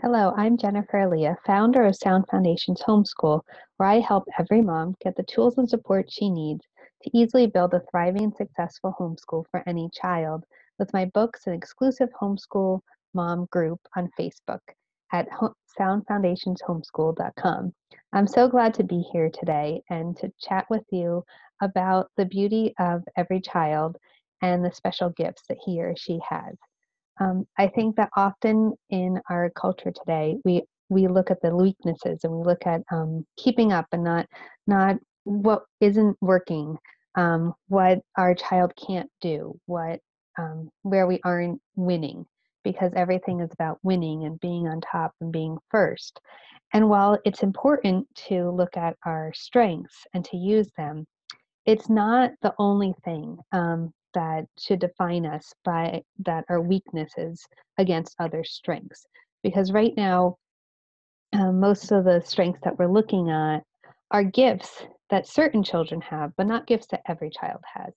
Hello, I'm Jennifer Aaliyah, founder of Sound Foundations Homeschool, where I help every mom get the tools and support she needs to easily build a thriving and successful homeschool for any child with my books and exclusive homeschool mom group on Facebook at soundfoundationshomeschool.com. I'm so glad to be here today and to chat with you about the beauty of every child and the special gifts that he or she has. Um, I think that often in our culture today, we we look at the weaknesses and we look at um, keeping up and not not what isn't working, um, what our child can't do, what um, where we aren't winning, because everything is about winning and being on top and being first. And while it's important to look at our strengths and to use them, it's not the only thing. Um, that should define us by that are weaknesses against other strengths. Because right now uh, most of the strengths that we're looking at are gifts that certain children have but not gifts that every child has.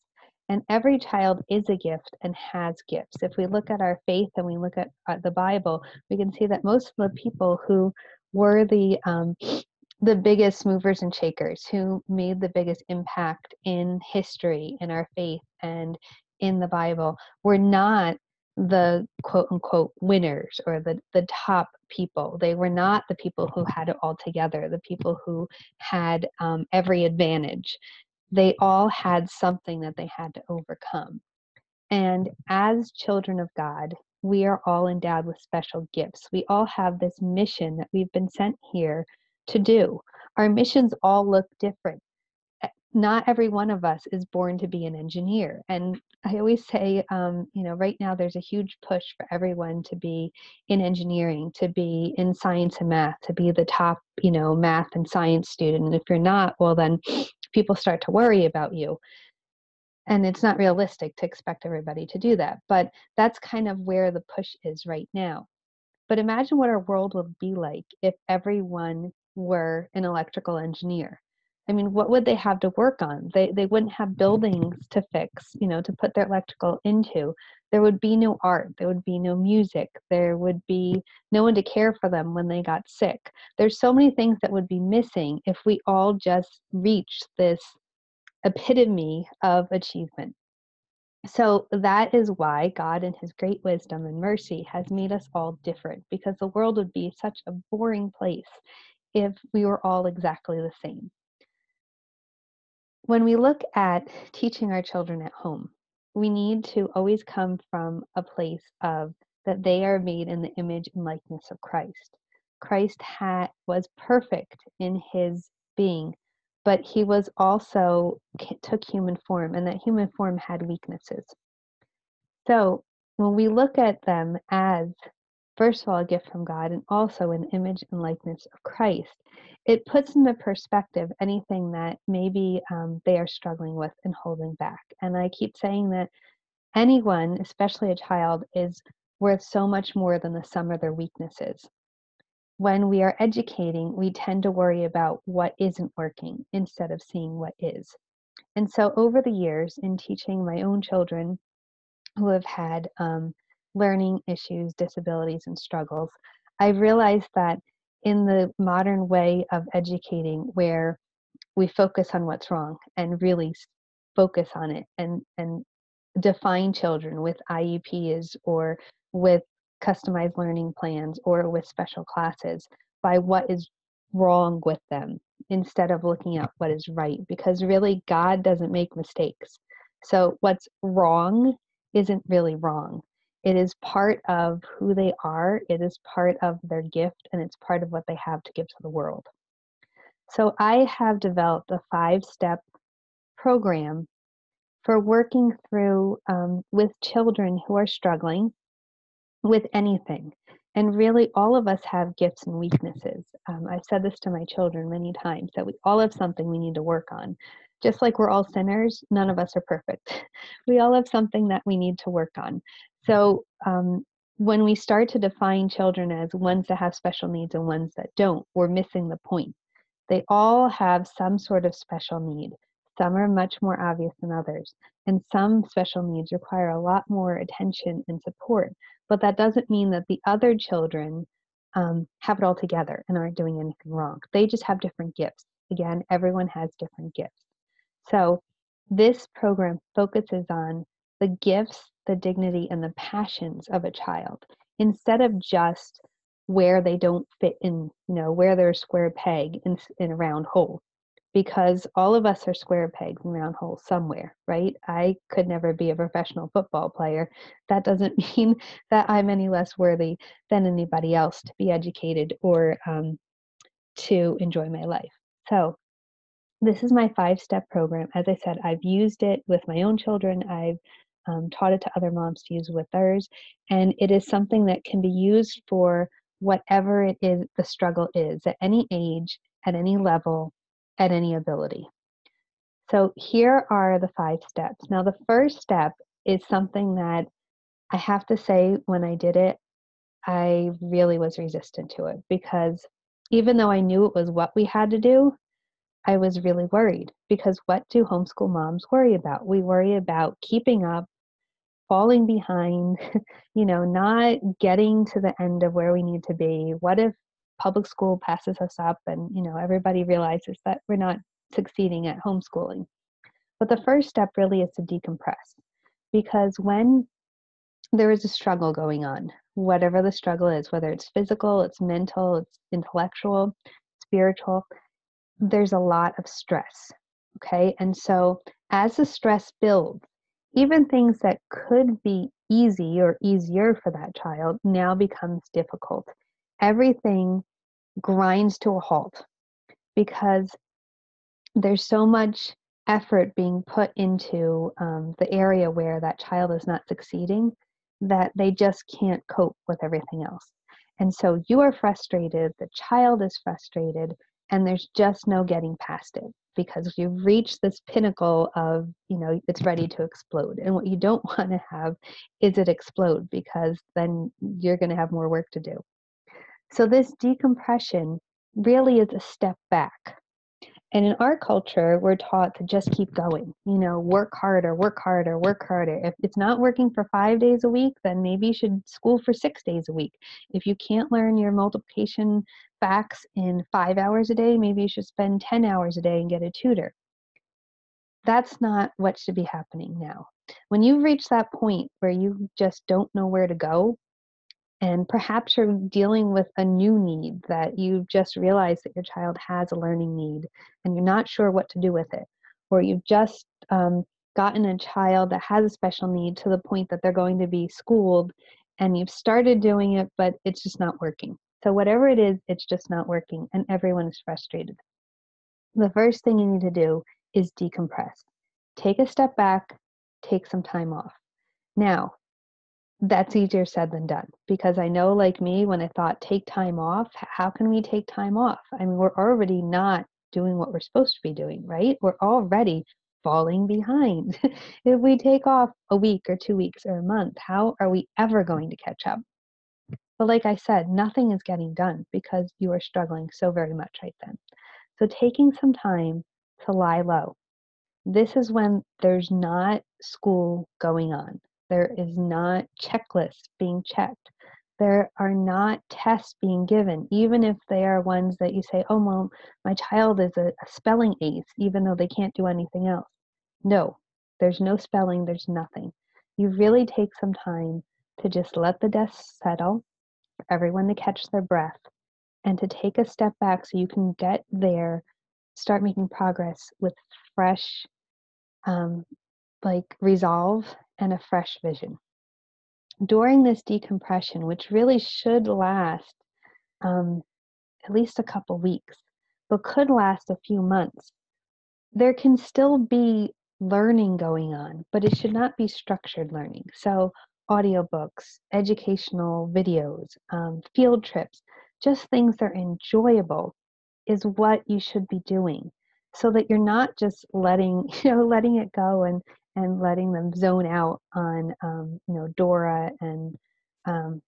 And every child is a gift and has gifts. If we look at our faith and we look at uh, the bible we can see that most of the people who were the um, the biggest movers and shakers who made the biggest impact in history, in our faith, and in the Bible were not the quote unquote winners or the, the top people. They were not the people who had it all together, the people who had um, every advantage. They all had something that they had to overcome. And as children of God, we are all endowed with special gifts. We all have this mission that we've been sent here to do. Our missions all look different. Eh, not every one of us is born to be an engineer. And I always say, um, you know, right now there's a huge push for everyone to be in engineering, to be in science and math, to be the top, you know, math and science student. And if you're not, well, then people start to worry about you. And it's not realistic to expect everybody to do that. But that's kind of where the push is right now. But imagine what our world would be like if everyone were an electrical engineer. I mean, what would they have to work on? They they wouldn't have mm-hmm. buildings to fix, you know, to put their electrical into. There would be no art, there would be no music, there would be no one to care for them when they got sick. There's so many things that would be missing if we all just reached this epitome of achievement. So that is why God, in His great wisdom and mercy, has made us all different because the world would be such a boring place if we were all exactly the same. When we look at teaching our children at home, we need to always come from a place of that they are made in the image and likeness of Christ. Christ had was perfect in his being, but he was also took human form and that human form had weaknesses. So, when we look at them as first of all, a gift from God, and also an image and likeness of Christ, it puts into perspective anything that maybe um, they are struggling with and holding back. And I keep saying that anyone, especially a child, is worth so much more than the sum of their weaknesses. When we are educating, we tend to worry about what isn't working instead of seeing what is. And so, over the years, in teaching my own children who have had um, learning issues, disabilities, and struggles, I realized that in the modern way of educating, where we focus on what's wrong and really focus on it and, and define children with IEPs or with customized learning plans or with special classes by what is wrong with them instead of looking at what is right because really God doesn't make mistakes. So what's wrong isn't really wrong. It is part of who they are, it is part of their gift, and it's part of what they have to give to the world. So I have developed a five step program for working through um, with children who are struggling with anything. And really, all of us have gifts and weaknesses. Um, I've said this to my children many times that we all have something we need to work on. Just like we're all sinners, none of us are perfect. We all have something that we need to work on. So um, when we start to define children as ones that have special needs and ones that don't, we're missing the point. They all have some sort of special need. Some are much more obvious than others, and some special needs require a lot more attention and support. But that doesn't mean that the other children um, have it all together and aren't doing anything wrong. They just have different gifts. Again, everyone has different gifts. So this program focuses on the gifts, the dignity, and the passions of a child instead of just where they don't fit in, you know, where they're a square peg in, in a round hole because all of us are square pegs in round holes somewhere, right? I could never be a professional football player. That doesn't mean that I'm any less worthy than anybody else to be educated or um, to enjoy my life. So, this is my five step program. As I said, I've used it with my own children, I've um, taught it to other moms to use with theirs, and it is something that can be used for whatever it is the struggle is at any age, at any level, at any ability. So here are the five steps. Now, the first step is something that I have to say, when I did it, I really was resistant to it because even though I knew it was what we had to do, I was really worried because what do homeschool moms worry about? We worry about keeping up, falling behind, you know, not getting to the end of where we need to be. What if public school passes us up and you know everybody realizes that we're not succeeding at homeschooling but the first step really is to decompress because when there is a struggle going on whatever the struggle is whether it's physical it's mental it's intellectual spiritual there's a lot of stress okay and so as the stress builds even things that could be easy or easier for that child now becomes difficult everything grinds to a halt because there's so much effort being put into um, the area where that child is not succeeding that they just can't cope with everything else. And so you are frustrated, the child is frustrated, and there's just no getting past it because you've reached this pinnacle of, you know, it's ready to explode. And what you don't want to have is it explode because then you're going to have more work to do. So, this decompression really is a step back. And in our culture, we're taught to just keep going, you know, work harder, work harder, work harder. If it's not working for five days a week, then maybe you should school for six days a week. If you can't learn your multiplication facts in five hours a day, maybe you should spend 10 hours a day and get a tutor. That's not what should be happening now. When you reach that point where you just don't know where to go, and perhaps you're dealing with a new need that you've just realized that your child has a learning need and you're not sure what to do with it. Or you've just um, gotten a child that has a special need to the point that they're going to be schooled and you've started doing it, but it's just not working. So, whatever it is, it's just not working and everyone is frustrated. The first thing you need to do is decompress. Take a step back, take some time off. Now, that's easier said than done because I know, like me, when I thought take time off, how can we take time off? I mean, we're already not doing what we're supposed to be doing, right? We're already falling behind. if we take off a week or two weeks or a month, how are we ever going to catch up? But like I said, nothing is getting done because you are struggling so very much right then. So taking some time to lie low. This is when there's not school going on there is not checklists being checked. There are not tests being given, even if they are ones that you say, oh, well, my child is a, a spelling ace, even though they can't do anything else. No, there's no spelling, there's nothing. You really take some time to just let the desk settle, for everyone to catch their breath, and to take a step back so you can get there, start making progress with fresh, um, like resolve and a fresh vision. During this decompression, which really should last um, at least a couple weeks, but could last a few months, there can still be learning going on, but it should not be structured learning. So, audiobooks, educational videos, um, field trips, just things that are enjoyable is what you should be doing so that you're not just letting you know letting it go and and letting them zone out on um, you know Dora and um,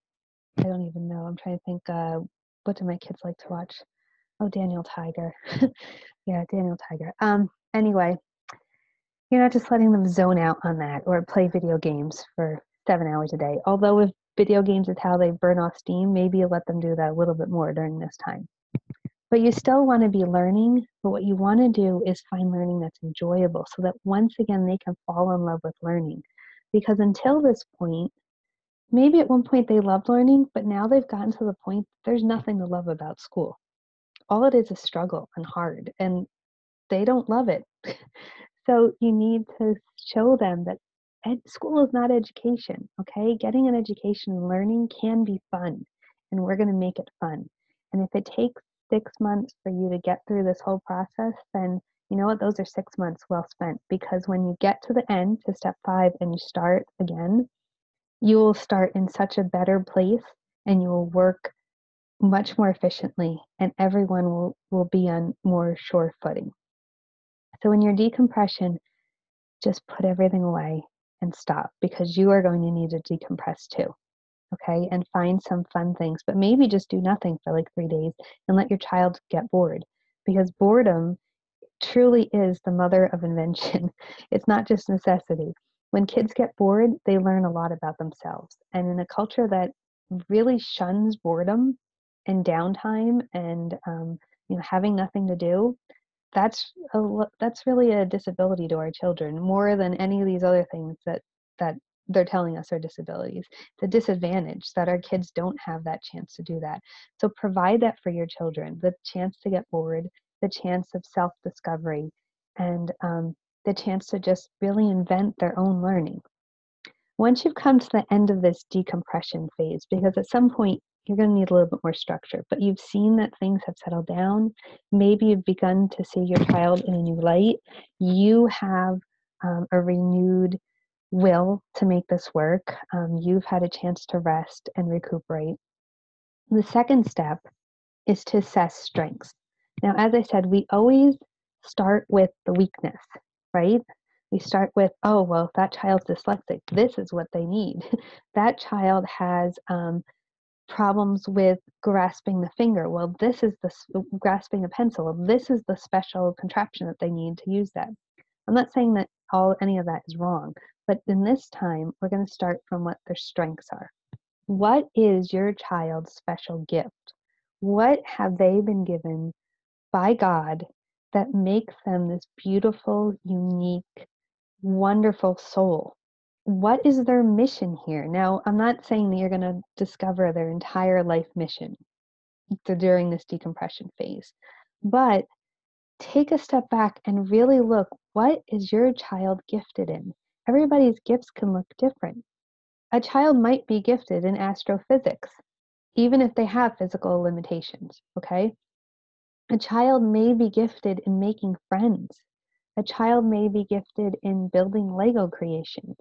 I don't even know. I'm trying to think. Uh, what do my kids like to watch? Oh, Daniel Tiger. yeah, Daniel Tiger. Um, anyway, you're not just letting them zone out on that or play video games for seven hours a day. Although if video games is how they burn off steam, maybe you let them do that a little bit more during this time. But you still want to be learning, but what you want to do is find learning that's enjoyable so that once again they can fall in love with learning. Because until this point, maybe at one point they loved learning, but now they've gotten to the point there's nothing to love about school. All it is is struggle and hard, and they don't love it. so you need to show them that ed- school is not education, okay? Getting an education and learning can be fun, and we're going to make it fun. And if it takes six months for you to get through this whole process, then you know what? Those are six months well spent because when you get to the end to step five and you start again, you will start in such a better place and you will work much more efficiently and everyone will, will be on more sure footing. So in your decompression, just put everything away and stop because you are going to need to decompress too. Okay, and find some fun things, but maybe just do nothing for like three days and let your child get bored because boredom truly is the mother of invention. It's not just necessity. When kids get bored, they learn a lot about themselves. And in a culture that really shuns boredom and downtime and um, you know having nothing to do, that's a, that's really a disability to our children more than any of these other things that that they're telling us are disabilities. A disadvantage that our kids don't have that chance to do that. So provide that for your children, the chance to get bored, the chance of self-discovery, and um, the chance to just really invent their own learning. Once you've come to the end of this decompression phase, because at some point you're going to need a little bit more structure, but you've seen that things have settled down, maybe you've begun to see your child in a new light, you have um, a renewed will to make this work, um, you've had a chance to rest and recuperate. The second step is to assess strengths. Now, as I said, we always start with the weakness, right? We start with, oh, well, if that child's dyslexic, this is what they need. that child has um, problems with grasping the finger. Well, this is the grasping a pencil. This is the special contraption that they need to use that. I'm not saying that all any of that is wrong, but in this time, we're going to start from what their strengths are. What is your child's special gift? What have they been given by God that makes them this beautiful, unique, wonderful soul? What is their mission here? Now, I'm not saying that you're going to discover their entire life mission during this decompression phase, but take a step back and really look what is your child gifted in? Everybody's gifts can look different. A child might be gifted in astrophysics, even if they have physical limitations, okay? A child may be gifted in making friends. A child may be gifted in building Lego creations.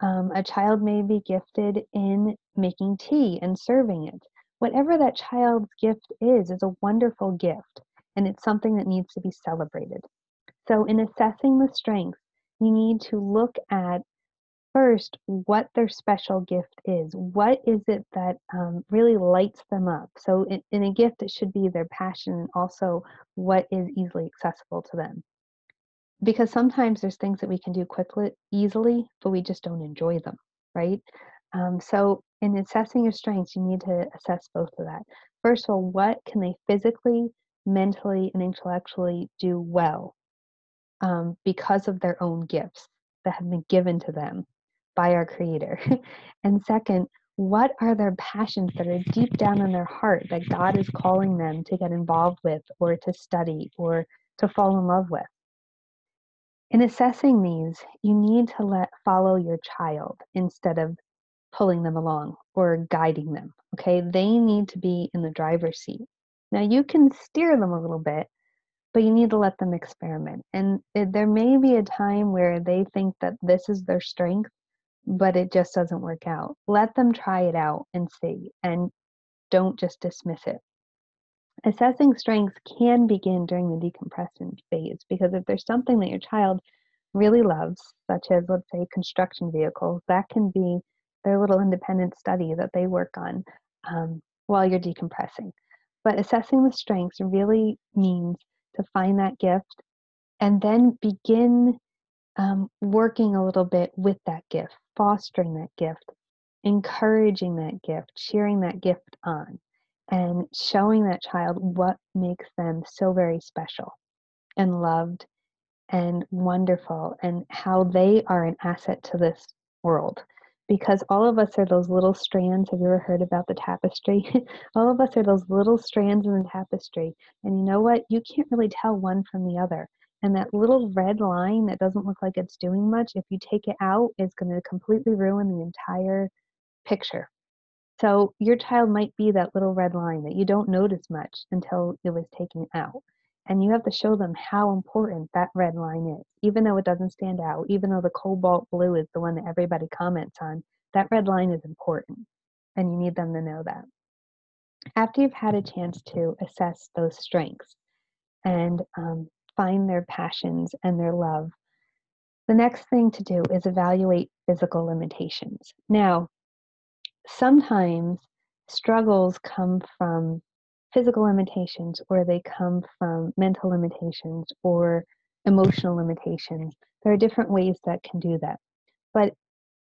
Um, a child may be gifted in making tea and serving it. Whatever that child's gift is, is a wonderful gift, and it's something that needs to be celebrated. So, in assessing the strengths, you need to look at first what their special gift is. What is it that um, really lights them up? So, in, in a gift, it should be their passion and also what is easily accessible to them. Because sometimes there's things that we can do quickly, easily, but we just don't enjoy them, right? Um, so, in assessing your strengths, you need to assess both of that. First of all, what can they physically, mentally, and intellectually do well um, because of their own gifts that have been given to them by our Creator? and second, what are their passions that are deep down in their heart that God is calling them to get involved with or to study or to fall in love with? In assessing these, you need to let follow your child instead of pulling them along or guiding them. Okay, they need to be in the driver's seat. Now you can steer them a little bit, but you need to let them experiment. And it, there may be a time where they think that this is their strength, but it just doesn't work out. Let them try it out and see, and don't just dismiss it. Assessing strengths can begin during the decompression phase because if there's something that your child really loves, such as, let's say, construction vehicles, that can be their little independent study that they work on um, while you're decompressing. But assessing the strengths really means to find that gift and then begin um, working a little bit with that gift, fostering that gift. encouraging that gift, cheering that gift on, and showing that child what makes them so very special and loved and wonderful and how they are an asset to this world because all of us are those little strands. Have you ever heard about the tapestry? all of us are those little strands in the tapestry. And you know what? You can't really tell one from the other. And that little red line that doesn't look like it's doing much, if you take it out, is going to completely ruin the entire picture. So your child might be that little red line that you don't notice much until it was taken out. And you have to show them how important that red line is. Even though it doesn't stand out, even though the cobalt blue is the one that everybody comments on, that red line is important. And you need them to know that. After you've had a chance to assess those strengths and um, find their passions and their love, the next thing to do is evaluate physical limitations. Now, sometimes struggles come from physical limitations or they come from mental limitations or emotional limitations. There are different ways that can do that. But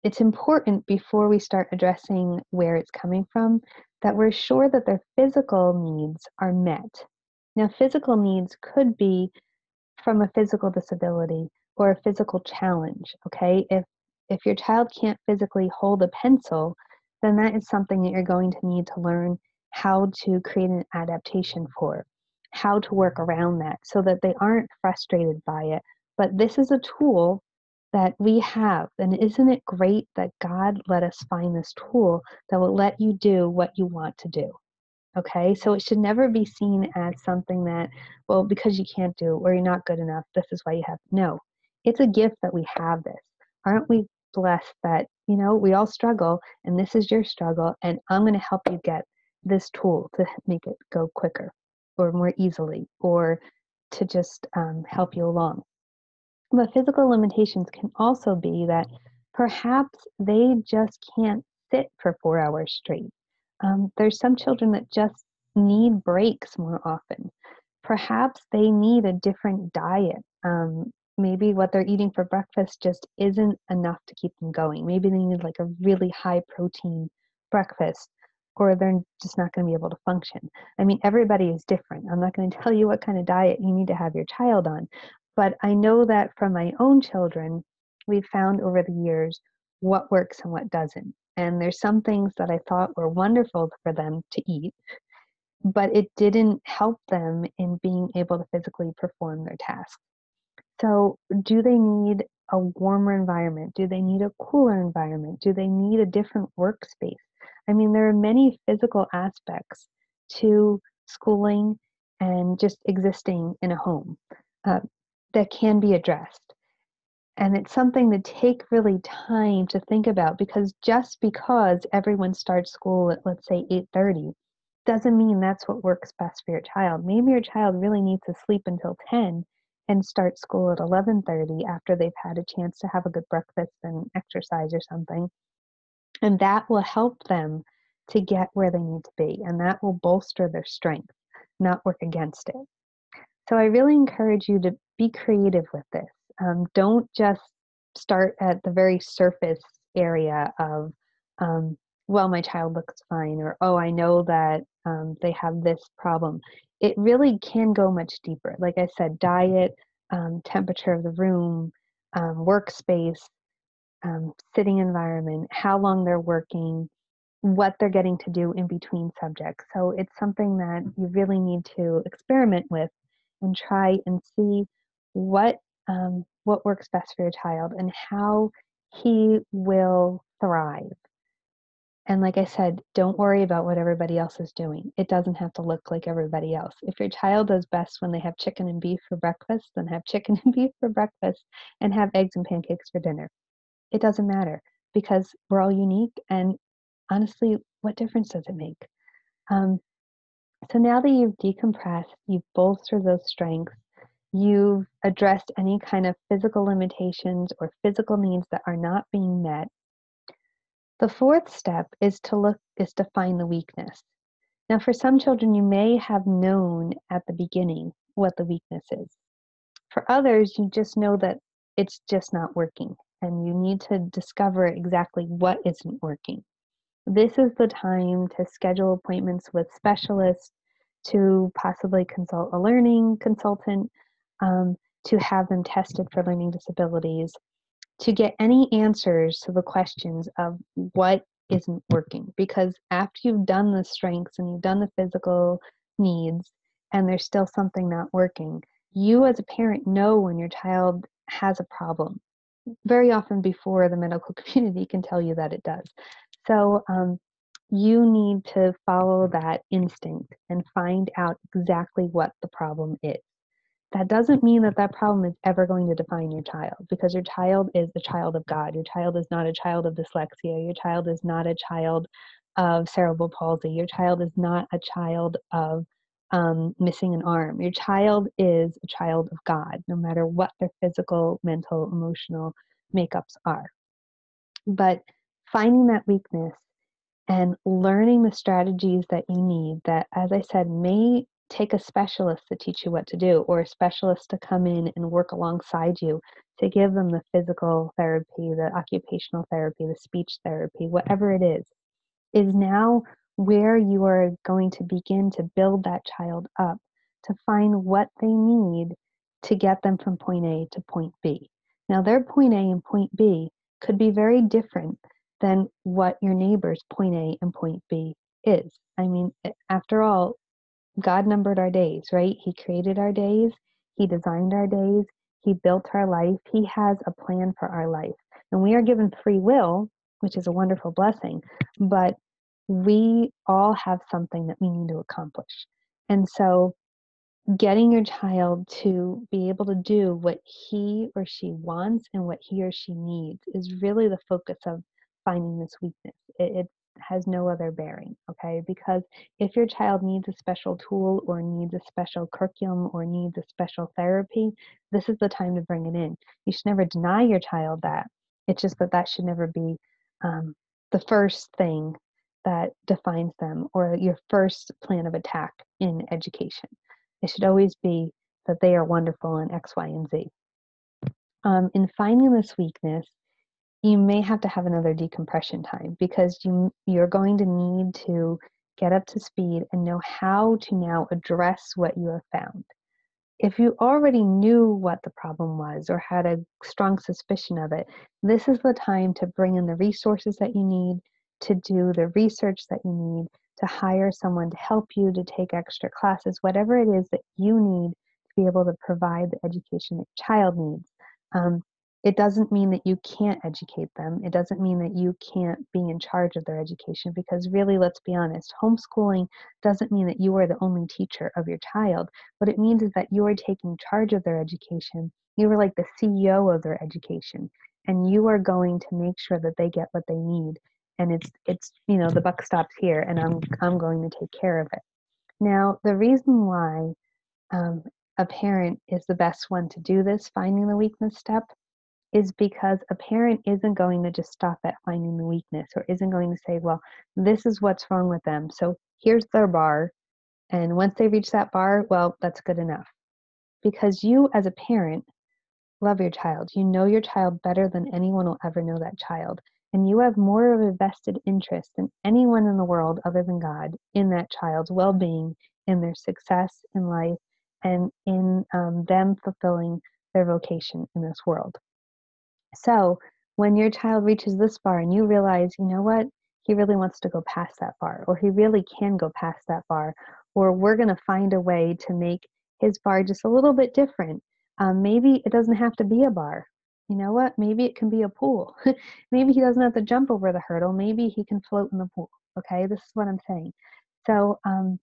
it's important before we start addressing where it's coming from that we're sure that their physical needs are met. Now, physical needs could be from a physical disability or a physical challenge, okay? If if your child can't physically hold a pencil, then that is something that you're going to need to learn how to create an adaptation for, how to work around that so that they aren't frustrated by it. But this is a tool that we have. And isn't it great that God let us find this tool that will let you do what you want to do? Okay, so it should never be seen as something that, well, because you can't do or you're not good enough, this is why you have. No, it's a gift that we have this. Aren't we blessed that, you know, we all struggle and this is your struggle and I'm going to help you get this tool to make it go quicker or more easily or to just um, help you along. But physical limitations can also be that perhaps they just can't sit for four hours straight. Um, there's some children that just need breaks more often. Perhaps they need a different diet. Um, maybe what they're eating for breakfast just isn't enough to keep them going. Maybe they need like a really high protein breakfast or they're just not going to be able to function. I mean, everybody is different. I'm not going to tell you what kind of diet you need to have your child on, but I know that from my own children, we've found over the years what works and what doesn't. And there's some things that I thought were wonderful for them to eat, but it didn't help them in being able to physically perform their tasks. So, do they need a warmer environment? Do they need a cooler environment? Do they need a different workspace? I mean, there are many physical aspects to schooling and just existing in a home uh, that can be addressed. And it's something to take really time to think about because just because everyone starts school at let's say 8:30 doesn't mean that's what works best for your child. Maybe your child really needs to sleep until 10 and start school at 11:30 after they've had a chance to have a good breakfast and exercise or something and that will help them to get where they need to be, and that will bolster their strength, not work against it. So I really encourage you to be creative with this. Um, don't just start at the very surface area of, um, well, my child looks fine, or oh, I know that um, they have this problem. It really can go much deeper. Like I said, diet, um, temperature of the room, um, workspace, um, sitting environment, how long they're working, what they're getting to do in between subjects. So it's something that you really need to experiment with and try and see what um, what works best for your child and how he will thrive. And like I said, don't worry about what everybody else is doing. It doesn't have to look like everybody else. If your child does best when they have chicken and beef for breakfast, then have chicken and beef for breakfast and have eggs and pancakes for dinner it doesn't matter because we're all unique and honestly what difference does it make? Um, so now that you've decompressed you've bolstered those strengths you've addressed any kind of physical limitations or physical needs that are not being met the fourth step is to look is to find the weakness. Now for some children you may have known at the beginning what the weakness is. For others you just know that it's just not working and you need to discover exactly what isn't working. this is the time to schedule appointments with specialists, to possibly consult a learning consultant, um, to have them tested for learning disabilities, to get any answers to the questions of what isn't working. Because after you've done the strengths and you've done the physical needs, and there's still something not working, you as a parent know when your child has a problem very often before the medical community can tell you that it does. So um, you need to follow that instinct and find out exactly what the problem is. That doesn't mean that that problem is ever going to define your child because your child is a child of God. Your child is not a child of dyslexia. Your child is not a child of cerebral palsy. Your child is not a child of um, missing an arm. Your child is a child of God, no matter what their physical, mental, emotional makeups are. But finding that weakness and learning the strategies that you need that, as I said, may take a specialist to teach you what to do or a specialist to come in and work alongside you to give them the physical therapy, the occupational therapy, the speech therapy, whatever it is, is now where you are going to begin to build that child up to find what they need to get them from point A to point B. Now, their point A and point B could be very different than what your neighbor's point A and point B is. I mean, after all, God numbered our days, right? He created our days, He designed our days, He built our life, He has a plan for our life. And we are given free will, which is a wonderful blessing, but we all have something that we need to accomplish. And so, getting your child to be able to do what he or she wants and what he or she needs is really the focus of finding this weakness. It, it has no other bearing, okay? Because if your child needs a special tool or needs a special curriculum or needs a special therapy, this is the time to bring it in. You should never deny your child that. It's just that that should never be um, the first thing that defines them or your first plan of attack in education. It should always be that they are wonderful in X, Y, and Z. Um, in finding this weakness, you may have to have another decompression time because you you're going to need to get up to speed and know how to now address what you have found. If you already knew what the problem was or had a strong suspicion of it, this is the time to bring in the resources that you need, to do the research that you need, to hire someone to help you, to take extra classes, whatever it is that you need to be able to provide the education that your child needs. Um, it doesn't mean that you can't educate them. It doesn't mean that you can't be in charge of their education because, really, let's be honest, homeschooling doesn't mean that you are the only teacher of your child. What it means is that you are taking charge of their education. You are like the CEO of their education, and you are going to make sure that they get what they need and it's it's you know the buck stops here and i'm i'm going to take care of it. Now the reason why um, a parent is the best one to do this finding the weakness step is because a parent isn't going to just stop at finding the weakness or isn't going to say well this is what's wrong with them so here's their bar and once they reach that bar well that's good enough. Because you as a parent love your child. You know your child better than anyone will ever know that child and you have more of a vested interest than anyone in the world other than God in that child's well being, in their success in life, and in um, them fulfilling their vocation in this world. So, when your child reaches this bar and you realize, you know what, he really wants to go past that bar, or he really can go past that bar, or we're going to find a way to make his bar just a little bit different. Um, maybe it doesn't have to be a bar you know what? Maybe it can be a pool. Maybe he doesn't have to jump over the hurdle. Maybe he can float in the pool. Okay, this is what I'm saying. So um,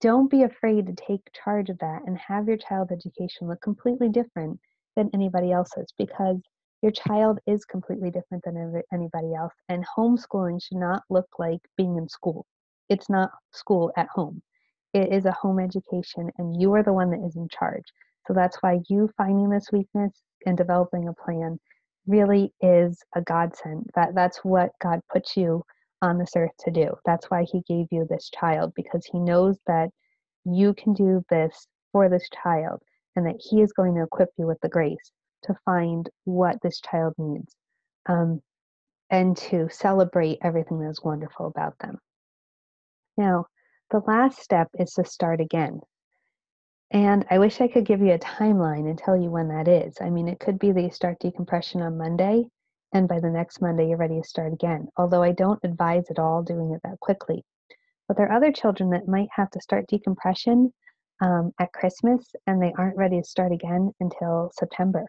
don't be afraid to take charge of that and have your child education look completely different than anybody else's because your child is completely different than anybody else. And homeschooling should not look like being in school. It's not school at home. It is a home education, and you are the one that is in charge. So that's why you finding this weakness and developing a plan really is a godsend. That that's what God puts you on this earth to do. That's why he gave you this child because he knows that you can do this for this child and that he is going to equip you with the grace to find what this child needs. Um, and to celebrate everything that is wonderful about them. Now, the last step is to start again. And I wish I could give you a timeline and tell you when that is. I mean, it could be that you start decompression on Monday, and by the next Monday, you're ready to start again. Although I don't advise at all doing it that quickly. But there are other children that might have to start decompression um, at Christmas and they aren't ready to start again until September.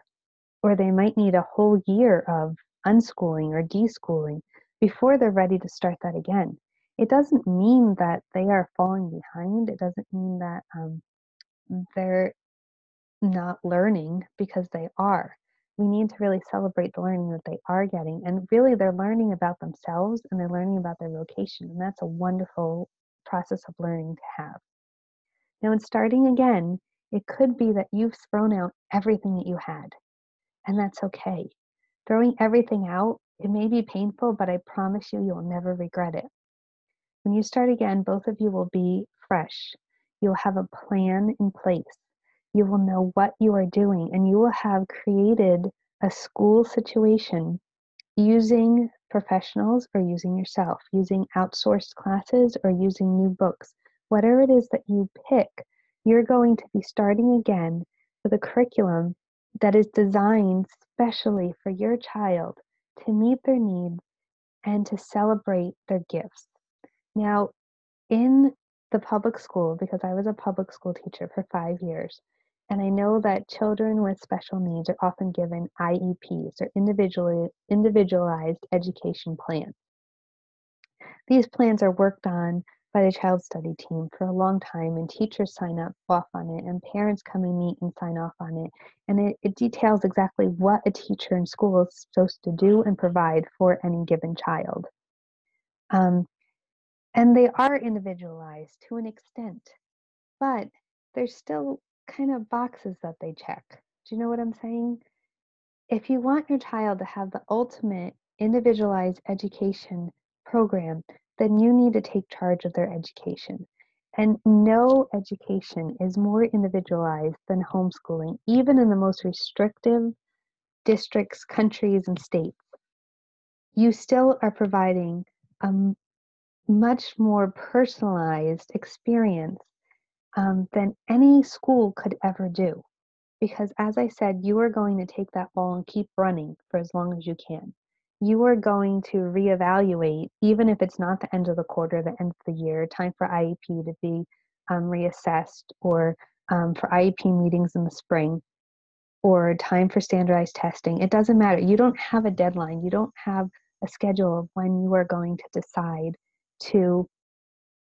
Or they might need a whole year of unschooling or deschooling before they're ready to start that again. It doesn't mean that they are falling behind. It doesn't mean that um, they're not learning because they are. We need to really celebrate the learning that they are getting. And really, they're learning about themselves and they're learning about their vocation. And that's a wonderful process of learning to have. Now, in starting again, it could be that you've thrown out everything that you had, and that's okay. Throwing everything out, it may be painful, but I promise you, you'll never regret it. When you start again, both of you will be fresh. You'll have a plan in place. You will know what you are doing, and you will have created a school situation using professionals or using yourself, using outsourced classes or using new books whatever it is that you pick, you're going to be starting again with a curriculum that is designed specially for your child to meet their needs and to celebrate their gifts. Now, in the public school, because I was a public school teacher for five years, and I know that children with special needs are often given IEPs or individually individualized education plans. These plans are worked on by the child study team for a long time and teachers sign up off on it and parents come and meet and sign off on it. And it, it details exactly what a teacher in school is supposed to do and provide for any given child. Um, and they are individualized to an extent but there's still kind of boxes that they check do you know what i'm saying if you want your child to have the ultimate individualized education program then you need to take charge of their education. And no education is more individualized than homeschooling, even in the most restrictive districts, countries, and states. You still are providing a much more personalized experience um, than any school could ever do. Because, as I said, you are going to take that ball and keep running for as long as you can you are going to reevaluate, even if it's not the end of the quarter, the end of the year, time for IEP to be um, reassessed, or um, for IEP meetings in the spring, or time for standardized testing. It doesn't matter. You don't have a deadline, you don't have a schedule of when you are going to decide to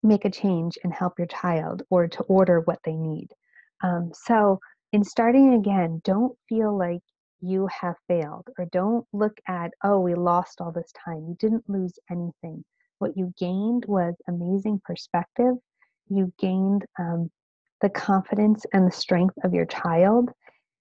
make a change and help your child or to order what they need. Um, so, in starting again, don't feel like you have failed or don't look at oh we lost all this time. You didn't lose anything. What you gained was amazing perspective. You gained um, the confidence and the strength of your child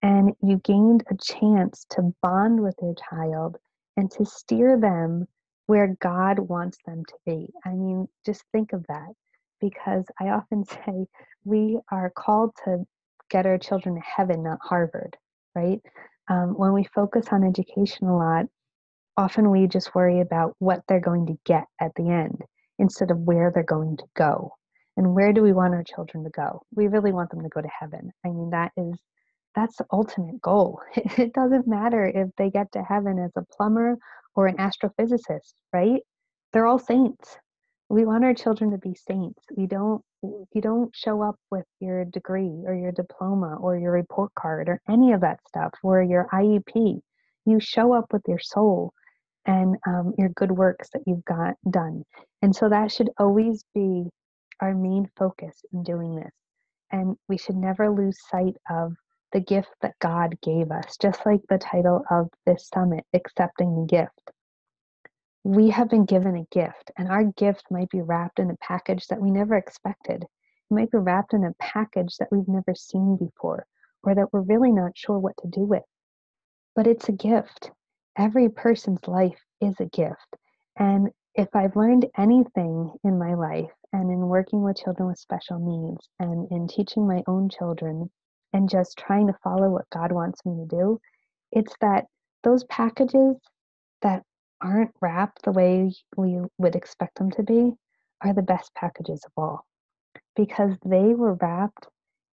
and you gained a chance to bond with your child and to steer them where god wants them to be i mean just think of that because i often say we are called to get our children to heaven not harvard right um, when we focus on education a lot, often we just worry about what they're going to get at the end instead of where they're going to go. And where do we want our children to go? We really want them to go to heaven. I mean, that is that's the ultimate goal. It doesn't matter if they get to heaven as a plumber or an astrophysicist, right? They're all saints. We want our children to be saints. We don't you don't show up with your degree or your diploma or your report card or any of that stuff or your iep you show up with your soul and um, your good works that you've got done. And so that should always be our main focus in doing this. And we should never lose sight of the gift that god gave us just like the title of this summit accepting the gift we have been given a gift, and our gift might be wrapped in a package that we never expected. It might be wrapped in a package that we've never seen before, or that we're really not sure what to do with. But it's a gift. Every person's life is a gift. And if I've learned anything in my life, and in working with children with special needs, and in teaching my own children, and just trying to follow what God wants me to do, it's that those packages that aren't wrapped the way we would expect them to be are the best packages of all because they were wrapped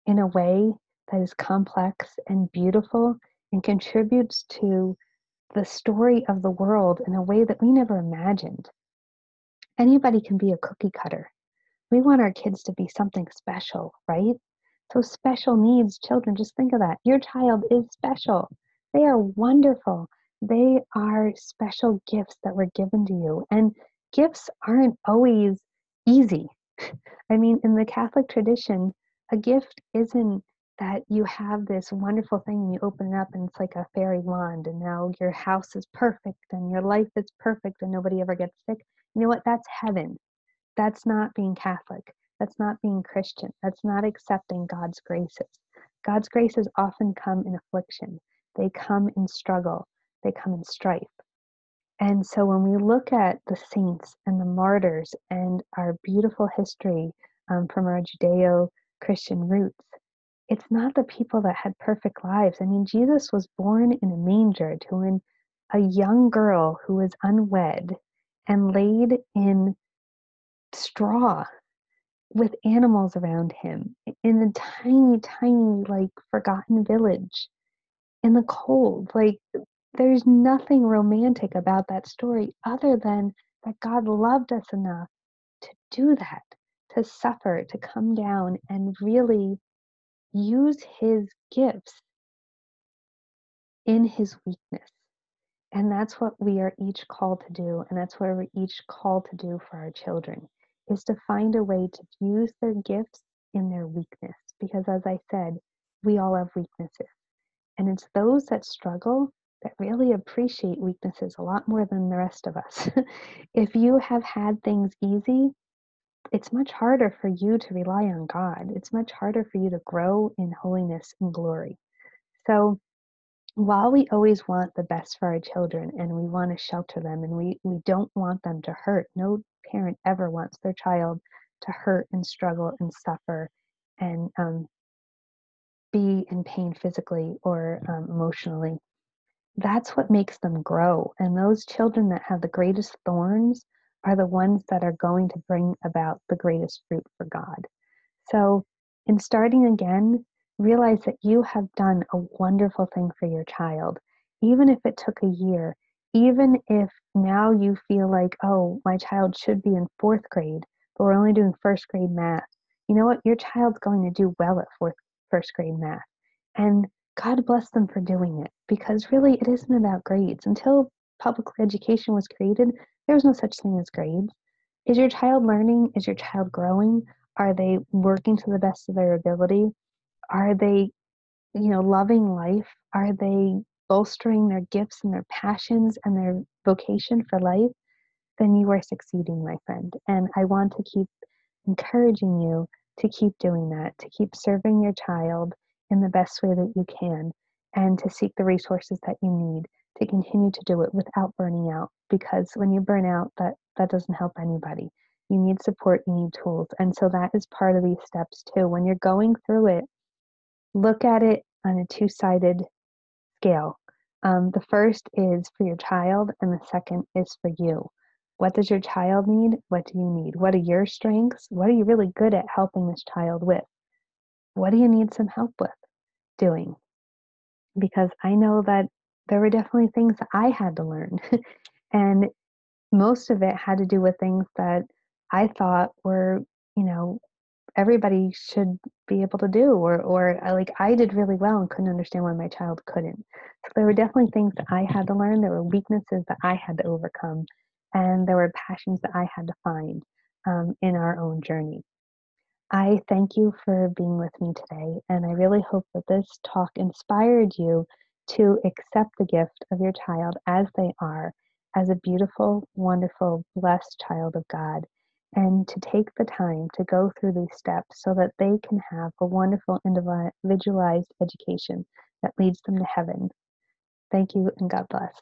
in a way that is complex and beautiful and contributes to the story of the world in a way that we never imagined. Anybody can be a cookie cutter. We want our kids to be something special, right? So, special needs children, just think of that. Your child is special. They are wonderful. They are special gifts that were given to you. And gifts aren't always easy. I mean, in the Catholic tradition, a gift isn't that you have this wonderful thing and you open it up and it's like a fairy wand and now your house is perfect and your life is perfect and nobody ever gets sick. You know what? That's heaven. That's not being Catholic. That's not being Christian. That's not accepting God's graces. God's graces often come in affliction, they come in struggle, they come in strife. And so when we look at the saints and the martyrs and our beautiful history um, from our Judeo Christian roots, it's not the people that had perfect lives. I mean, Jesus was born in a manger to an, a young girl who was unwed and laid in straw with animals around him in the tiny, tiny, like forgotten village in the cold. Like, there's nothing romantic about that story other than that God loved us enough to do that, to suffer, to come down and really use his gifts in his weakness. And that's what we are each called to do. And that's what we're each called to do for our children is to find a way to use their gifts in their weakness. Because as I said, we all have weaknesses. And it's those that struggle that really appreciate weaknesses a lot more than the rest of us. if you have had things easy, it's much harder for you to rely on God. It's much harder for you to grow in holiness and glory. So, while we always want the best for our children and we want to shelter them and we, we don't want them to hurt, no parent ever wants their child to hurt and struggle and suffer and um, be in pain physically or um, emotionally. That's what makes them grow. And those children that have the greatest thorns are the ones that are going to bring about the greatest fruit for God. So, in starting again, realize that you have done a wonderful thing for your child, even if it took a year, even if now you feel like, oh, my child should be in fourth grade, but we're only doing first grade math. You know what? Your child's going to do well at fourth, first grade math. And God bless them for doing it because really it isn't about grades. Until public education was created, there was no such thing as grades. Is your child learning? Is your child growing? Are they working to the best of their ability? Are they, you know, loving life? Are they bolstering their gifts and their passions and their vocation for life? Then you are succeeding, my friend. And I want to keep encouraging you to keep doing that, to keep serving your child in the best way that you can, and to seek the resources that you need to continue to do it without burning out because when you burn out that that doesn't help anybody you need support you need tools and so that is part of these steps too when you're going through it look at it on a two-sided scale. Um, the first is for your child and the second is for you. What does your child need? What do you need? What are your strengths? What are you really good at helping this child with? What do you need some help with doing? Because i know that there were definitely things that I had to learn. and most of it had to do with things that I thought were, you know, everybody should be able to do or or uh, like I did really well and couldn't understand why my child couldn't. So there were definitely things that I had to learn, there were weaknesses that I had to overcome, and there were passions that I had to find um, in our own journey. I thank you for being with me today, and I really hope that this talk inspired you to accept the gift of your child as they are, as a beautiful, wonderful, blessed child of God, and to take the time to go through these steps so that they can have a wonderful individualized education that leads them to heaven. Thank you and God bless.